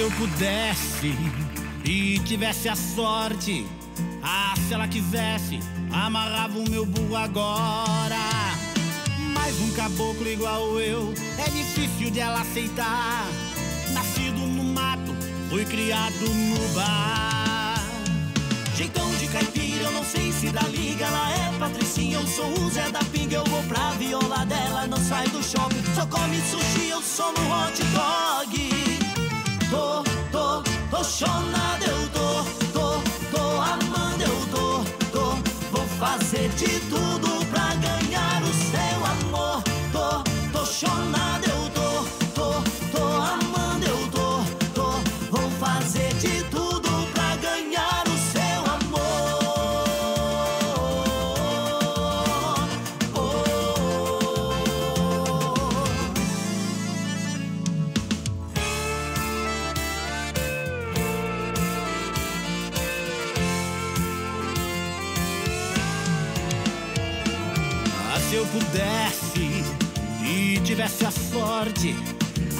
eu pudesse e tivesse a sorte, ah, se ela quisesse, amarrava o meu burro agora. Mas um caboclo igual eu é difícil de ela aceitar. Nascido no mato, fui criado no bar. Jeitão de caipira, eu não sei se dá liga. Ela é patricinha, eu sou o Zé da Pinga. Eu vou pra viola dela, não sai do shopping. Só come sushi, eu sou no hot dog. Tô, chonada, eu tô, tô, tô amando, eu tô, tô. Vou fazer de tudo eu pudesse e tivesse a sorte,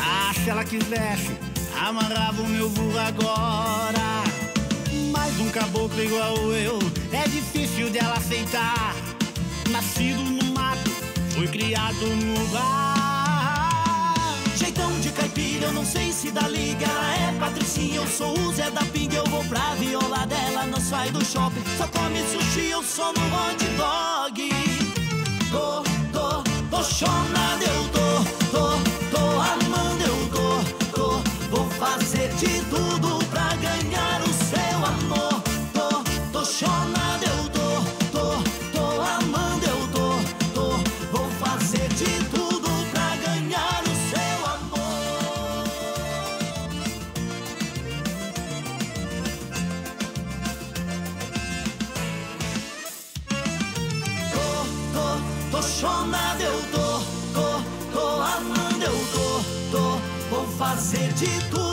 ah, se ela quisesse, amarrava o meu burro agora. Mas um caboclo igual eu é difícil de ela aceitar. Nascido no mato, fui criado no bar. Jeitão de caipira, eu não sei se dá liga. Ela é patricinha, eu sou o Zé da Pinga. Eu vou pra viola dela, não sai do shopping. Só come sushi, eu sou no hot dog. Tô, tô, tô eu